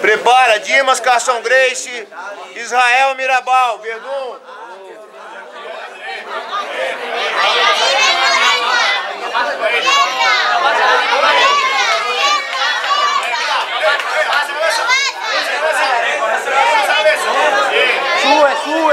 Prepara Dimas, Carson Grace, Israel Mirabal, Verdun. Sua, é sua.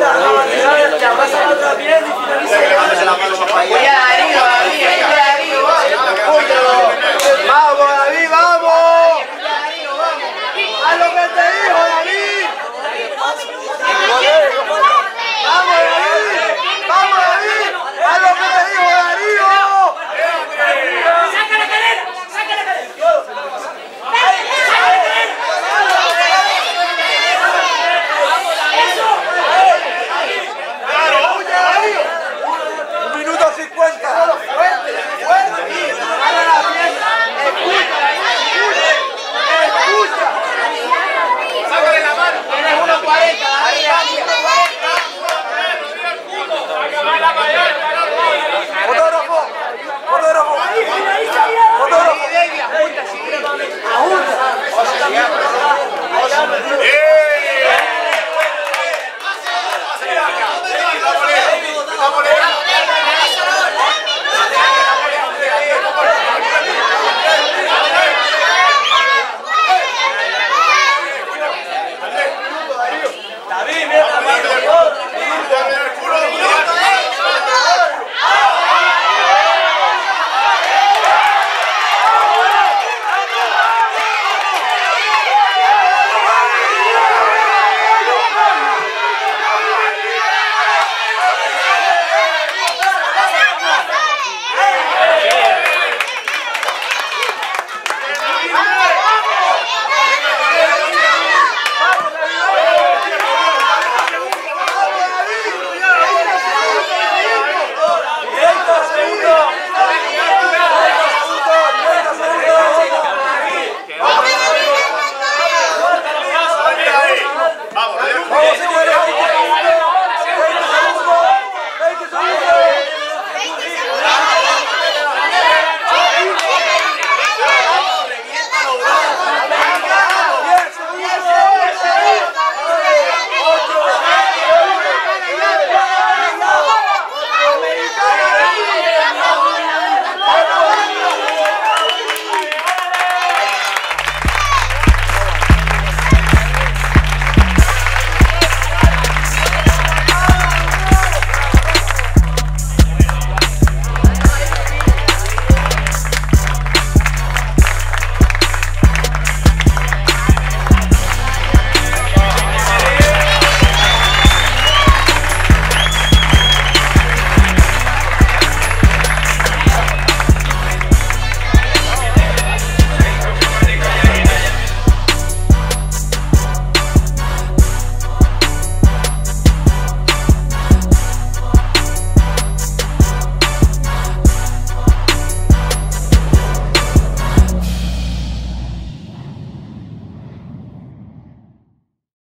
だ